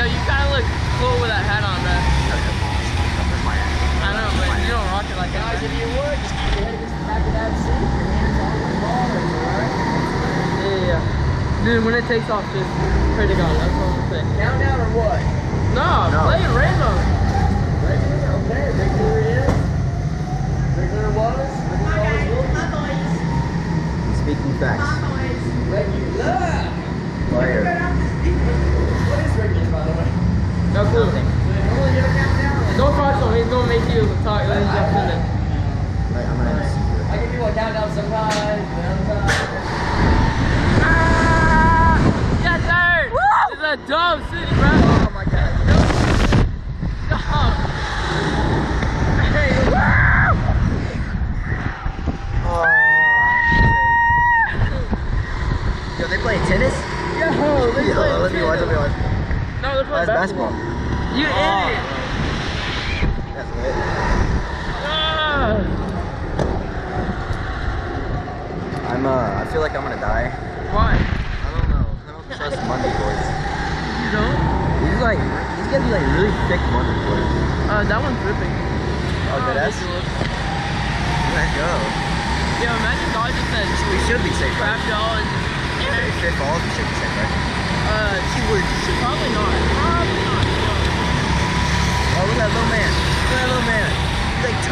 Yo, you kind of look cool with that hat on, bro. That's my hat. I know, but you don't rock it like that. Guys, if you would, just keep your head against the back of that seat. Your hands on the ball, alright? Yeah, yeah. Dude, when it takes off, just pray to God. That's all I'm saying. Countdown or what? No, No. play Rainbow. Regular, okay. Regular is. Regular was. Regular always will be. Speaking facts. Regular. Fire. What is regular, by the way? No cool. Nothing. Do they normally get a countdown? Don't watch him. He's gonna make you talk. Let me jump in there. Like, I'm not even secret. I give people a countdown sometimes, but other. Ah! Yes, sir. This is a dope city, bro. Oh my god. Dog. Hey, Oh. Yo, they playing tennis? yo, they Yo, playing let me watch, let me watch. No, they're playing That's basketball. You Oh. idiot. That's lit. Ah. I'm, uh, I feel like I'm gonna die. Why? I don't know. I don't trust Monday boards. You don't? These like, these gotta be like really thick Monday boards. Uh, that one's ripping. Oh, ass? ridiculous. Let's go. Yo, imagine just said, We should be safe, right? crap y'all and If it falls, we should be safe, right? uh, she would, she. Probably not.